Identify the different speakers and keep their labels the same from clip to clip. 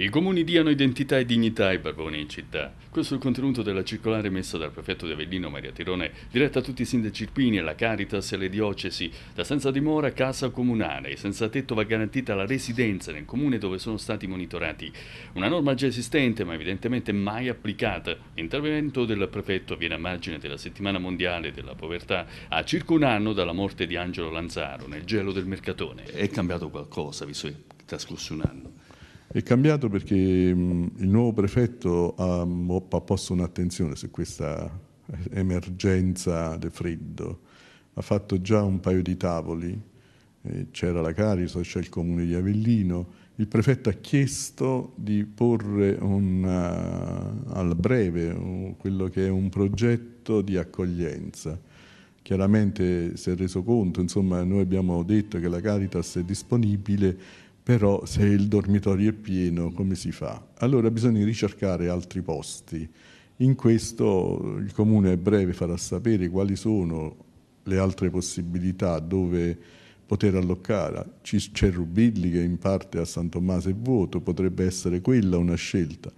Speaker 1: I comuni diano identità e dignità ai barboni in città. Questo è il contenuto della circolare messa dal prefetto di Avellino Maria Tirone, diretta a tutti i sindaci irpini, alla Caritas e alle diocesi. Da senza dimora casa comunale. Senza tetto va garantita la residenza nel comune dove sono stati monitorati. Una norma già esistente ma evidentemente mai applicata. L'intervento del prefetto viene a margine della settimana mondiale della povertà a circa un anno dalla morte di Angelo Lanzaro nel gelo del Mercatone. È cambiato qualcosa, visto che è trascorso un anno?
Speaker 2: È cambiato perché mh, il nuovo prefetto ha, ha posto un'attenzione su questa emergenza del freddo. Ha fatto già un paio di tavoli, eh, c'era la Caritas, c'è il comune di Avellino. Il prefetto ha chiesto di porre una, al breve quello che è un progetto di accoglienza. Chiaramente si è reso conto, insomma, noi abbiamo detto che la Caritas è disponibile però se il dormitorio è pieno come si fa? Allora bisogna ricercare altri posti. In questo il Comune a breve farà sapere quali sono le altre possibilità dove poter allocare. C'è Rubilli che in parte a San Tommaso è vuoto, potrebbe essere quella una scelta,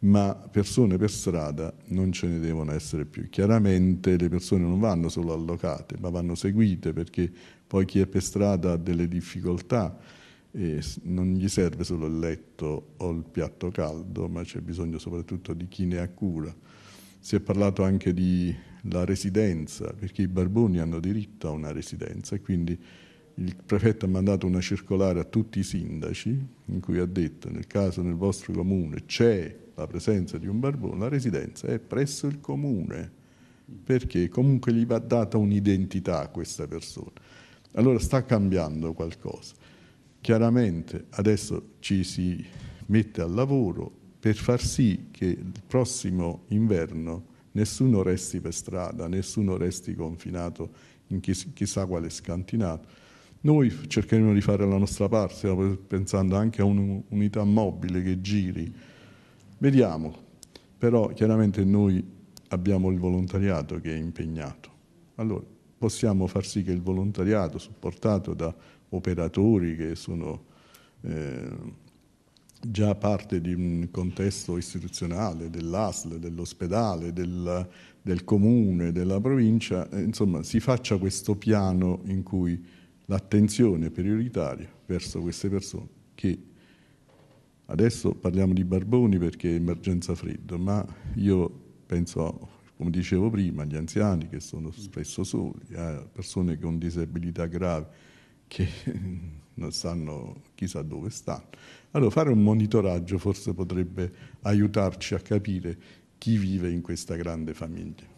Speaker 2: ma persone per strada non ce ne devono essere più. Chiaramente le persone non vanno solo allocate, ma vanno seguite perché poi chi è per strada ha delle difficoltà e non gli serve solo il letto o il piatto caldo, ma c'è bisogno soprattutto di chi ne ha cura. Si è parlato anche della residenza, perché i barboni hanno diritto a una residenza e quindi il prefetto ha mandato una circolare a tutti i sindaci in cui ha detto nel caso nel vostro comune c'è la presenza di un barbone, la residenza è presso il comune, perché comunque gli va data un'identità a questa persona. Allora sta cambiando qualcosa. Chiaramente adesso ci si mette al lavoro per far sì che il prossimo inverno nessuno resti per strada, nessuno resti confinato in chissà quale scantinato. Noi cercheremo di fare la nostra parte, pensando anche a un'unità mobile che giri. Vediamo, però chiaramente noi abbiamo il volontariato che è impegnato. Allora possiamo far sì che il volontariato, supportato da operatori che sono eh, già parte di un contesto istituzionale, dell'ASL, dell'ospedale, del, del comune, della provincia, eh, insomma si faccia questo piano in cui l'attenzione prioritaria verso queste persone che adesso parliamo di barboni perché è emergenza freddo, ma io penso, come dicevo prima, agli anziani che sono spesso soli, a persone con disabilità gravi, che non sanno chissà dove stanno. Allora fare un monitoraggio forse potrebbe aiutarci a capire chi vive in questa grande famiglia.